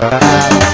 Bye.